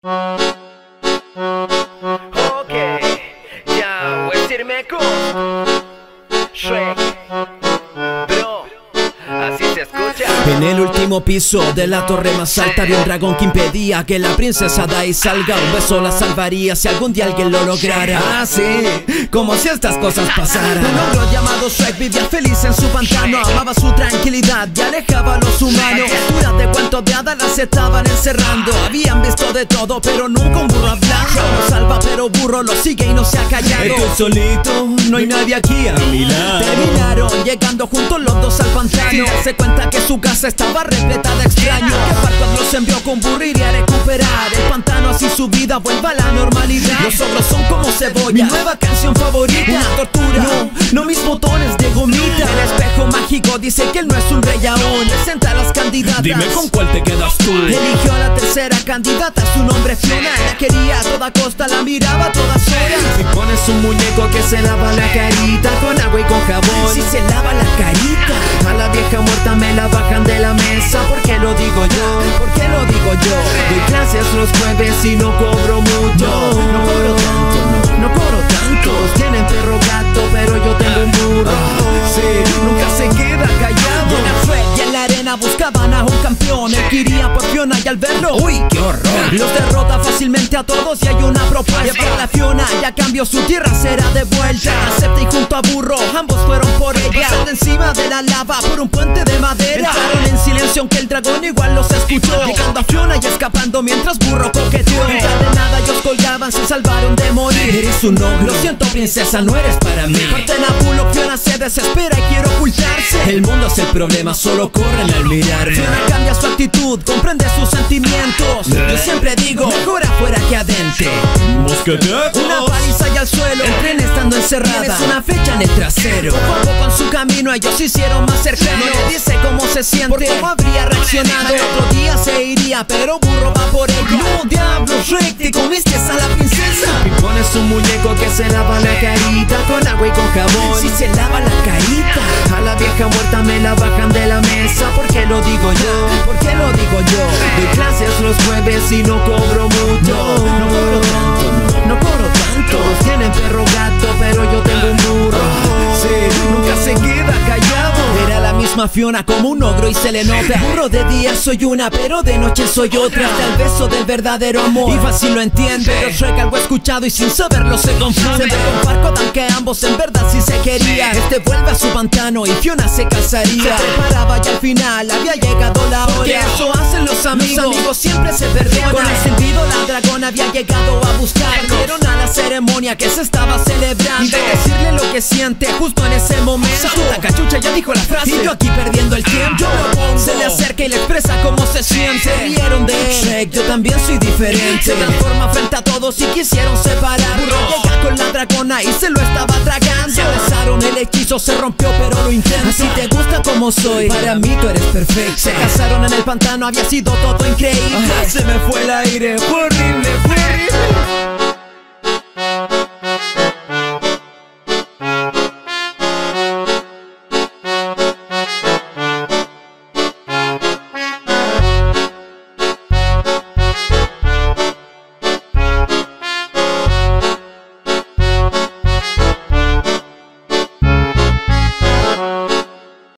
Ok, ya, Wesirmeco. Shrek. Bro, así se escucha. En el último piso de la torre más alta había un dragón que impedía que la princesa Dai salga. Un beso la salvaría si algún día alguien lo lograra. Ah, sí, como si estas cosas pasaran. Shrek vivía feliz en su pantano. Amaba su tranquilidad y alejaba a los humanos. Criaturas de cuento de hadas las estaban encerrando. Habían visto de todo, pero nunca un burro hablando. Lo salva, pero burro lo sigue y no se ha callado. Estoy solito, no hay nadie aquí a mi lado. Terminaron llegando juntos los dos al pantano. Se cuenta que su casa estaba repleta de extraños. Que los envió con burrir y a recuperar el pantano, así su vida vuelva a la normalidad. Los ogros son como cebolla, mi nueva canción favorita. Una tortura, no, no mis botones de gomita. El espejo mágico dice que él no es un rey aún. Presenta a las candidatas. Dime con cuál te quedas tú. Eligió a la tercera candidata, su nombre es Fiona. La quería a toda costa, la miraba a todas horas. Si pones un muñeco que se lava la carita con agua y con jabón. Si se lava la carita. A la vieja muerta me la bajan de la mesa. ¿Por qué lo digo yo? ¿Por qué lo Queria Él quería por Fiona y al verlo, uy, qué horror. Los derrota fácilmente a todos y hay una propuesta. Llevar a la Fiona y a cambio su tierra será devuelta. Acepta y junto a Burro, ambos fueron por ella. Pasan encima de la lava por un puente de madera. Entraron en silencio aunque el dragón igual los escuchó. Llegando a Fiona y escapando mientras Burro coqueteó. de nada ellos colgaban, se salvaron de morir. Eres un ogro. Lo siento, princesa, no eres para mí. Parten a Bullock, Fiona se desespera y quiere ocultarse. El mundo es el problema, solo corren al mirarme. Fiona cambia su actitud, comprende sus sentimientos. Yo siempre digo, mejor afuera que adentro. Una paliza y al suelo, el tren estando encerrada. Tienes una flecha en el trasero. Poco en su camino ellos se hicieron más cercanos. No le dice cómo se siente, por cómo habría reaccionado. Otro día se iría, pero burro va por ella. No, diablo, Shrek, te comiste a la princesa. Y pones un muñeco que se lava la carita con agua y con jabón. Si se lava la carita. A la vieja muerta me la bajan de la mesa. ¿Por qué lo digo yo? ¿Por qué lo digo yo? Doy clases los jueves y no cobro mucho. No, no cobro tanto, no, no cobro tanto. Todos tienen perro gato, Era la misma Fiona como un ogro y se le nota. Burro de día soy una, pero de noche soy otra. Hasta el beso del verdadero amor. Y fácil lo entiende. Pero Shrek algo escuchado y sin saberlo se confunde. Se ve con Farquaad aunque ambos en verdad sí se querían. Este vuelve a su pantano y Fiona se casaría. Se preparaba y al final había llegado la hora. Eso hacen los amigos. Los amigos siempre se perdonan. Con el sentido la dragona había llegado a buscar. Dieron a la ceremonia que se estaba celebrando. Y de decirle lo que siente justo en ese momento. La cachucha ya dijo la frase. Y yo aquí perdiendo el tiempo. Se le acerca y le expresa cómo se siente. Se rieron de él. Yo también soy diferente. Se transforma frente a todos y quisieron separar. Llega con la dragona y se lo estaba tragando. Se besaron, el hechizo se rompió, pero lo intenta. Así te gusta como soy. Para mí tú eres perfecto. Se casaron en el pantano, había sido todo increíble. Se me fue el aire, horrible, horrible.